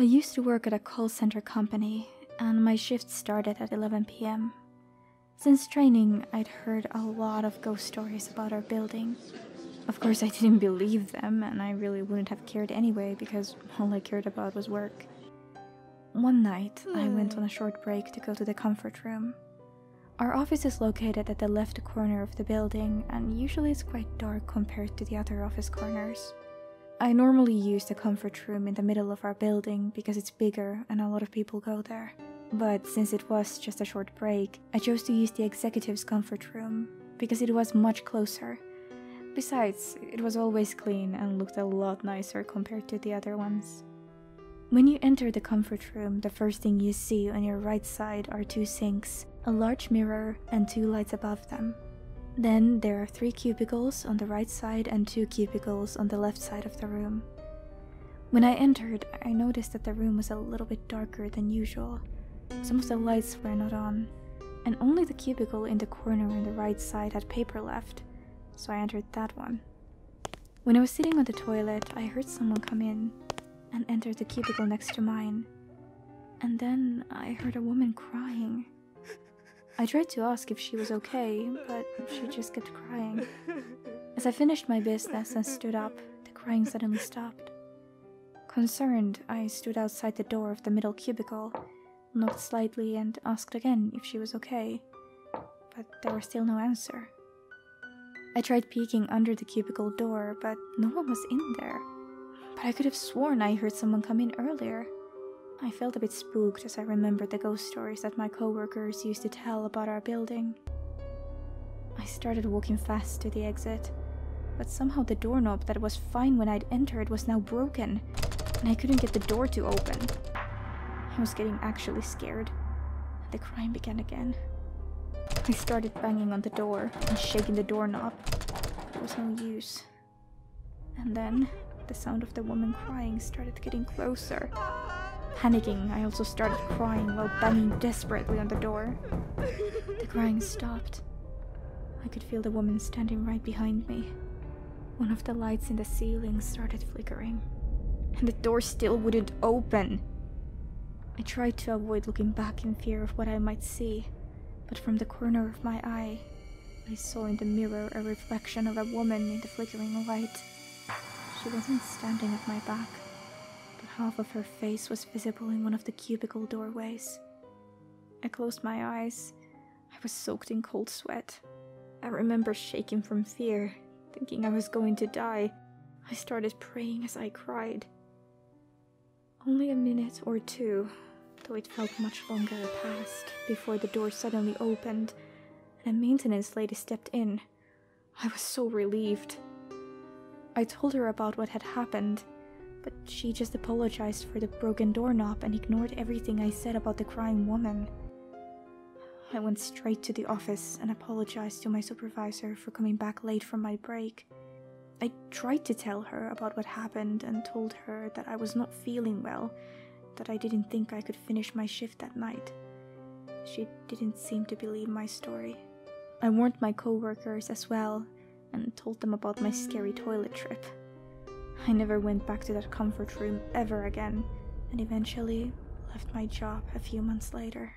I used to work at a call center company, and my shift started at 11 pm. Since training, I'd heard a lot of ghost stories about our building. Of course, I didn't believe them, and I really wouldn't have cared anyway because all I cared about was work. One night, I went on a short break to go to the comfort room. Our office is located at the left corner of the building, and usually it's quite dark compared to the other office corners. I normally use the comfort room in the middle of our building because it's bigger and a lot of people go there. But since it was just a short break, I chose to use the executive's comfort room because it was much closer. Besides, it was always clean and looked a lot nicer compared to the other ones. When you enter the comfort room, the first thing you see on your right side are two sinks, a large mirror, and two lights above them. Then there are three cubicles on the right side and two cubicles on the left side of the room. When I entered, I noticed that the room was a little bit darker than usual. Some of the lights were not on, and only the cubicle in the corner on the right side had paper left, so I entered that one. When I was sitting on the toilet, I heard someone come in and enter the cubicle next to mine. And then I heard a woman crying. I tried to ask if she was okay, but she just kept crying. As I finished my business and stood up, the crying suddenly stopped. Concerned, I stood outside the door of the middle cubicle knocked slightly, and asked again if she was okay, but there was still no answer. I tried peeking under the cubicle door, but no one was in there. But I could have sworn I heard someone come in earlier. I felt a bit spooked as I remembered the ghost stories that my coworkers used to tell about our building. I started walking fast to the exit, but somehow the doorknob that was fine when I'd entered was now broken, and I couldn't get the door to open. I was getting actually scared. The crying began again. I started banging on the door and shaking the doorknob. There was no use. And then the sound of the woman crying started getting closer. Panicking, I also started crying while banging desperately on the door. The crying stopped. I could feel the woman standing right behind me. One of the lights in the ceiling started flickering, and the door still wouldn't open. I tried to avoid looking back in fear of what I might see, but from the corner of my eye, I saw in the mirror a reflection of a woman in the flickering light. She wasn't standing at my back, half of her face was visible in one of the cubicle doorways. I closed my eyes. I was soaked in cold sweat. I remember shaking from fear, thinking I was going to die. I started praying as I cried. Only a minute or two though it felt much longer passed before the door suddenly opened and a maintenance lady stepped in. I was so relieved. I told her about what had happened, but she just apologized for the broken doorknob and ignored everything I said about the crying woman. I went straight to the office and apologized to my supervisor for coming back late from my break. I tried to tell her about what happened and told her that I was not feeling well that I didn't think I could finish my shift that night. She didn't seem to believe my story. I warned my coworkers as well and told them about my scary toilet trip. I never went back to that comfort room ever again and eventually left my job a few months later.